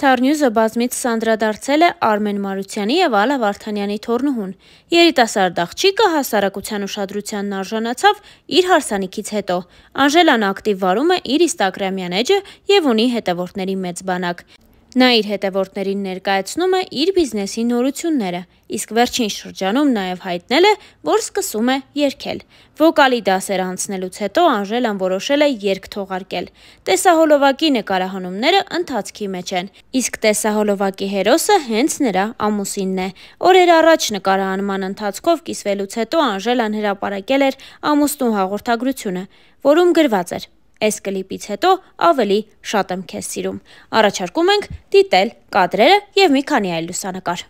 Star News-ը բազմից անդրադարձել է Արմեն Մարությանի եւ Ալա Վարդանյանի թորնուհուն։ Երիտասարդ աղջիկը հասարակության ուշադրությանն արժանացավ իր հարսանիքից հետո։ Անժելան ակտիվ վարում է իր Instagram-յան էջը եւ ունի հետևորդների մեծ բանակ։ Նա իր հետևորդներին ներկայացնում է իր բիզնեսի նորությունները, իսկ վերջին շրջանում նաև հայտնել է, որ սկսում է երգել։ Վոկալի դասեր անցնելուց հետո Անժելան որոշել է երգ թողարկել։ Տեսահոլովակի նկարահանումները ընթացքի մեջ են, իսկ տեսահոլովակի հերոսը հենց նրա ամուսինն է։ Օրեր առաջ նկարահանման ընթացքով կիսվելուց հետո Անժելան հրապարակել էր ամուսնու հաղորդագրությունը, որում գրված էր. Այս կլիպից հետո ավելի շատ եմ քեզ սիրում։ Առաջարկում ենք դիտել կադրերը եւ մի քանի այլ լուսանկար։